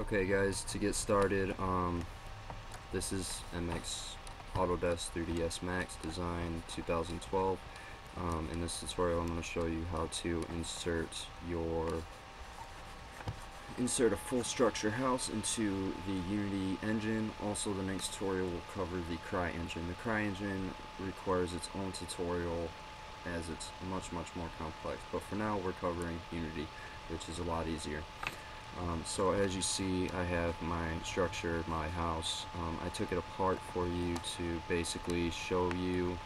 Okay guys, to get started, um, this is MX Autodesk 3ds Max Design 2012. Um, in this tutorial I'm going to show you how to insert your insert a full structure house into the Unity engine. Also the next tutorial will cover the Cry engine. The Cry engine requires its own tutorial as it's much much more complex but for now we're covering Unity which is a lot easier. Um, so as you see, I have my structure, my house. Um, I took it apart for you to basically show you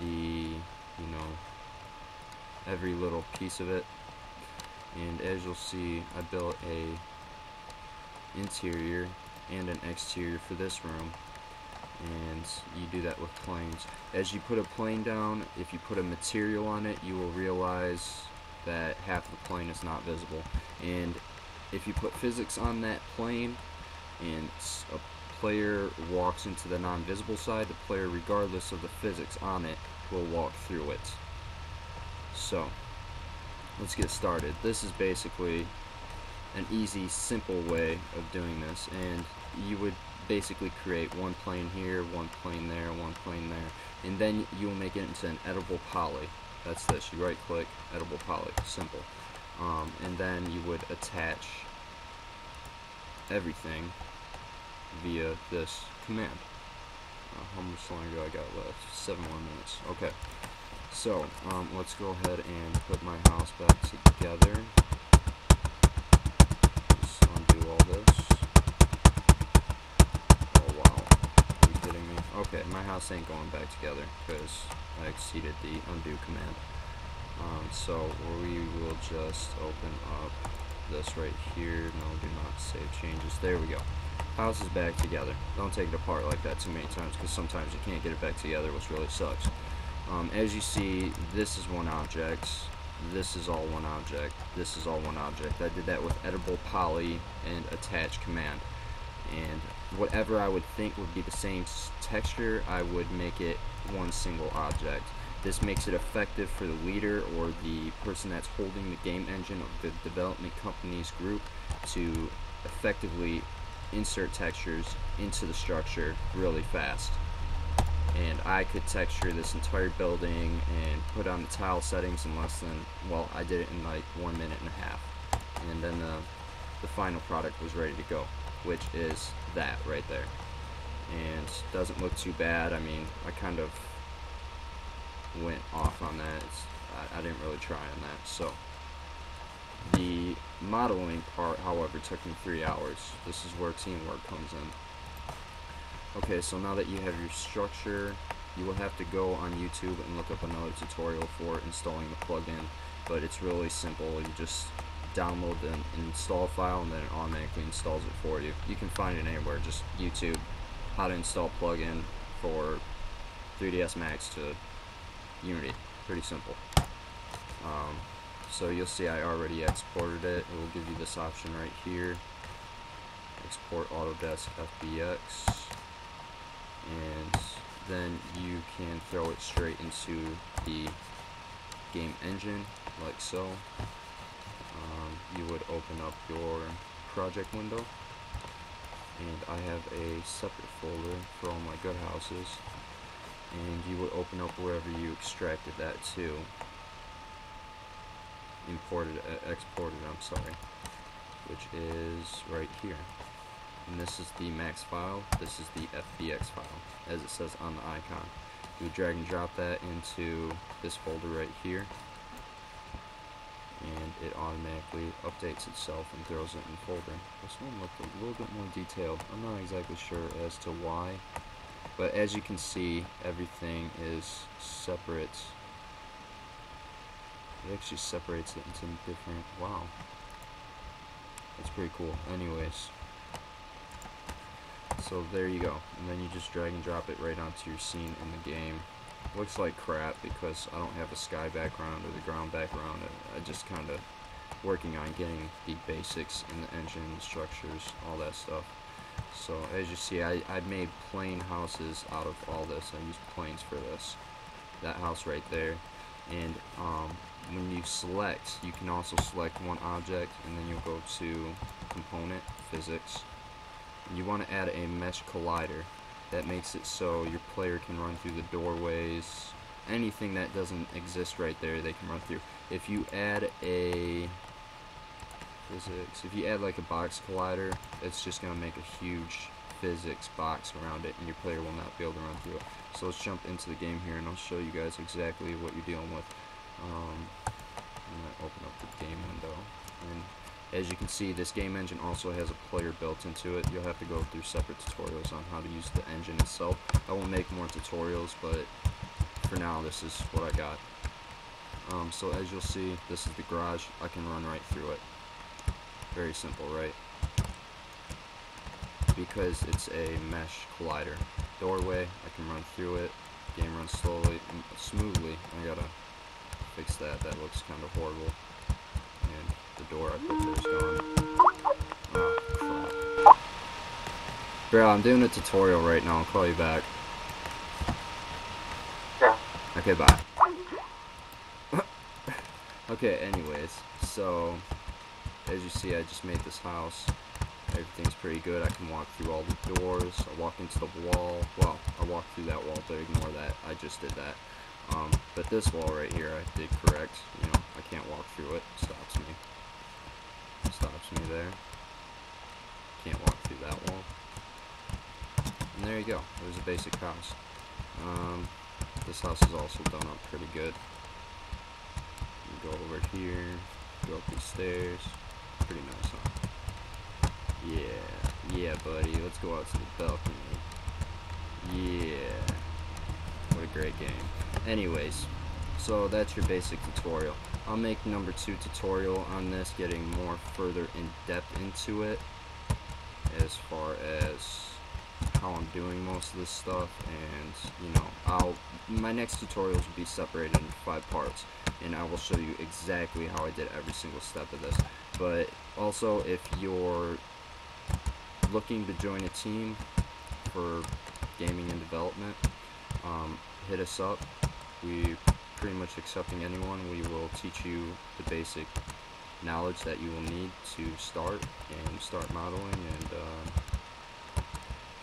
the, you know, every little piece of it. And as you'll see, I built a interior and an exterior for this room. And you do that with planes. As you put a plane down, if you put a material on it, you will realize that half the plane is not visible. And if you put physics on that plane and a player walks into the non-visible side, the player, regardless of the physics on it, will walk through it. So, let's get started. This is basically an easy, simple way of doing this, and you would basically create one plane here, one plane there, one plane there, and then you'll make it into an editable poly. That's this. You right click, editable poly. Simple um, and then you would attach everything via this command. Uh, how much longer do I got left? Seven more minutes. Okay. So, um, let's go ahead and put my house back together. Undo all this. Oh wow. Are you kidding me? Okay, my house ain't going back together because I exceeded the undo command. Um, so we will just open up this right here. No, do not save changes. There we go. House is back together. Don't take it apart like that too many times because sometimes you can't get it back together, which really sucks. Um, as you see, this is one object. This is all one object. This is all one object. I did that with editable poly and attach command. And whatever I would think would be the same texture, I would make it one single object. This makes it effective for the leader or the person that's holding the game engine of the development company's group to effectively insert textures into the structure really fast. And I could texture this entire building and put on the tile settings in less than, well, I did it in like one minute and a half. And then the, the final product was ready to go, which is that right there. And doesn't look too bad. I mean, I kind of went off on that. I, I didn't really try on that. So the modeling part, however, took me three hours. This is where teamwork comes in. Okay, so now that you have your structure, you will have to go on YouTube and look up another tutorial for installing the plugin, but it's really simple. You just download the install file and then it automatically installs it for you. You can find it anywhere, just YouTube, how to install plugin for 3ds Max to Unity. Pretty simple. Um, so you'll see I already exported it. It will give you this option right here. Export Autodesk FBX. And then you can throw it straight into the game engine, like so. Um, you would open up your project window. And I have a separate folder for all my good houses and you would open up wherever you extracted that to. Imported uh, exported I'm sorry. Which is right here. And this is the max file. This is the FBX file as it says on the icon. You would drag and drop that into this folder right here. And it automatically updates itself and throws it in the folder. This one looked a little bit more detailed. I'm not exactly sure as to why but as you can see, everything is separate. It actually separates it into different, wow. That's pretty cool. Anyways. So there you go. And then you just drag and drop it right onto your scene in the game. Looks like crap because I don't have a sky background or the ground background. I just kind of working on getting the basics in the engine, structures, all that stuff. So as you see, I, I made plain houses out of all this. I used planes for this. That house right there. And um, when you select, you can also select one object and then you'll go to component, physics. You want to add a mesh collider that makes it so your player can run through the doorways, anything that doesn't exist right there, they can run through. If you add a physics, if you add like a box collider, it's just going to make a huge physics box around it and your player will not be able to run through it. So let's jump into the game here and I'll show you guys exactly what you're dealing with. Um, I'm going to open up the game window. And as you can see, this game engine also has a player built into it. You'll have to go through separate tutorials on how to use the engine itself. I will make more tutorials, but for now, this is what I got. Um, so as you'll see, this is the garage. I can run right through it. Very simple, right? Because it's a mesh collider. Doorway, I can run through it. Game runs slowly, smoothly. I gotta fix that. That looks kind of horrible. And the door I put there's gone. Oh, crap. Bro, I'm doing a tutorial right now. I'll call you back. Yeah. Okay, bye. okay, anyways, so as you see, I just made this house. Everything's pretty good. I can walk through all the doors. I walk into the wall. Well, I walked through that wall, but ignore that. I just did that. Um, but this wall right here, I did correct. You know, I can't walk through it. Stops me. Stops me there. Can't walk through that wall. And there you go. There's a basic house. Um, this house is also done up pretty good. Go over here, go up these stairs. Pretty nice, huh? Yeah, yeah, buddy. Let's go out to the balcony. Yeah. What a great game. Anyways, so that's your basic tutorial. I'll make number two tutorial on this, getting more further in depth into it as far as how I'm doing most of this stuff and you know I'll my next tutorials will be separated into five parts and I will show you exactly how I did every single step of this. But also if you're looking to join a team for gaming and development um, hit us up. We pretty much accepting anyone we will teach you the basic knowledge that you will need to start and start modeling and uh,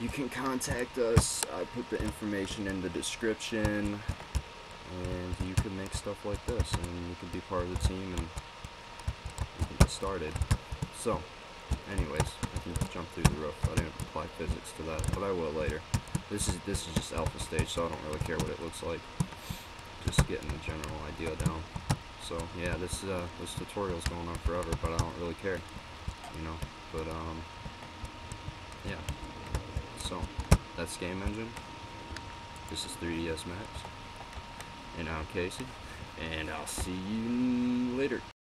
you can contact us. I put the information in the description and you can make stuff like this and you can be part of the team and you can get started. So, anyways, I can jump through the roof. I didn't apply physics to that, but I will later. This is this is just alpha stage, so I don't really care what it looks like. Just getting the general idea down. So yeah, this uh, this tutorial's going on forever, but I don't really care, you know. But um, yeah. So that's Game Engine. This is 3ds Max, and I'm Casey, and I'll see you later.